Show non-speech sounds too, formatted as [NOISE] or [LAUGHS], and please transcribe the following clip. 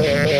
Yeah. [LAUGHS]